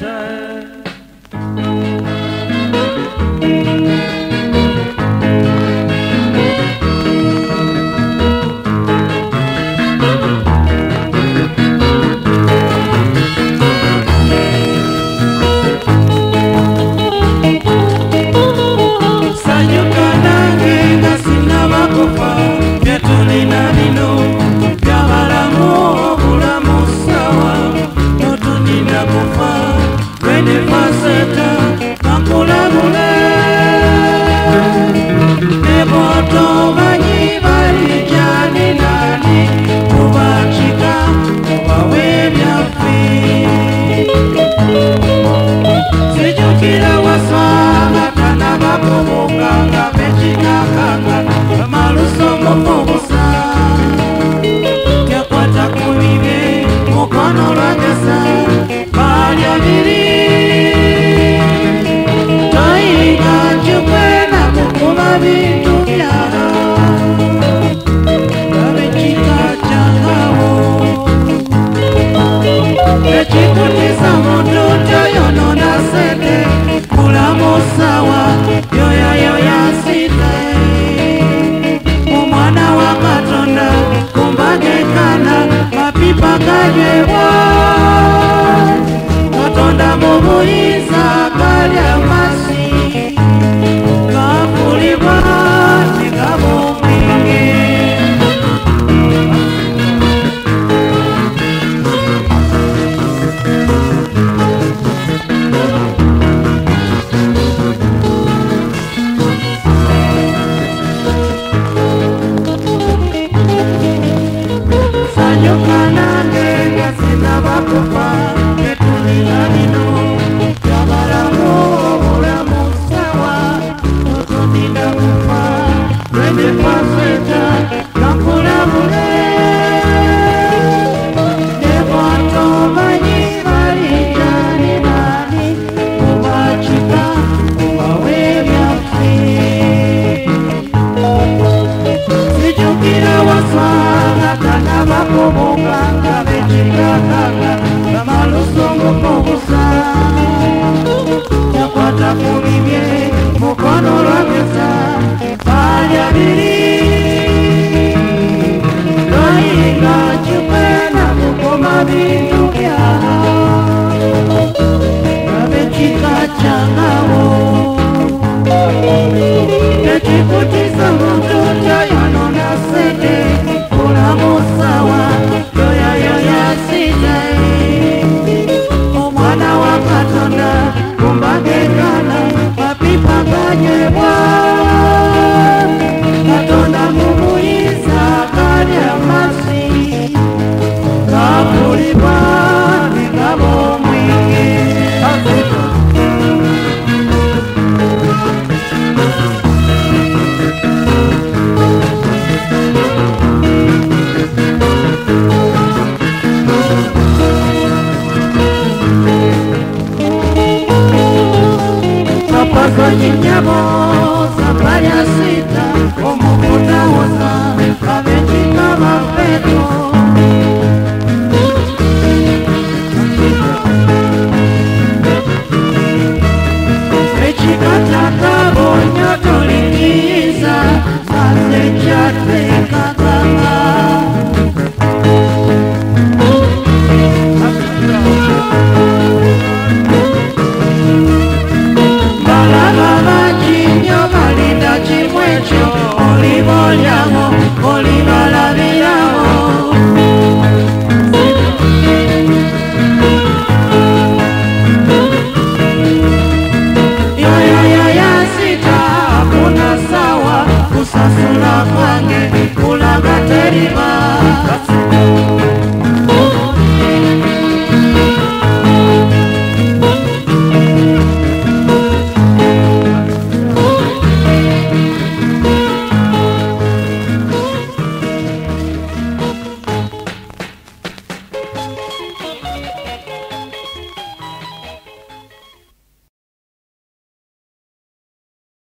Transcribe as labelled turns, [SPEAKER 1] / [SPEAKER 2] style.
[SPEAKER 1] Jai You're gonna Amen. niebo kula kwange kulaga